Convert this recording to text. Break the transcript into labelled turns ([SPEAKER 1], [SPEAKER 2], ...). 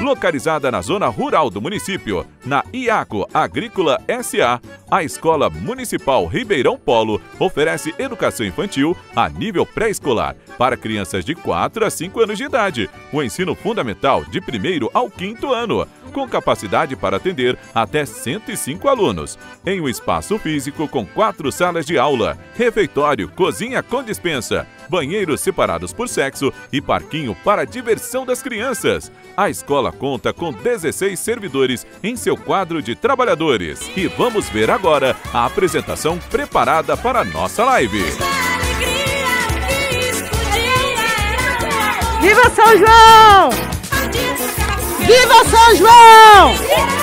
[SPEAKER 1] Localizada na zona rural do município, na IACO Agrícola SA, a Escola Municipal Ribeirão Polo oferece educação infantil a nível pré-escolar para crianças de 4 a 5 anos de idade, o ensino fundamental de primeiro ao quinto ano, com capacidade para atender até 105 alunos, em um espaço físico com quatro salas de aula, refeitório, cozinha com dispensa, banheiros separados por sexo e parquinho para diversão das crianças. A escola conta com 16 servidores em seu quadro de trabalhadores. E vamos ver agora a apresentação preparada para a nossa live.
[SPEAKER 2] Viva São João! Viva São João!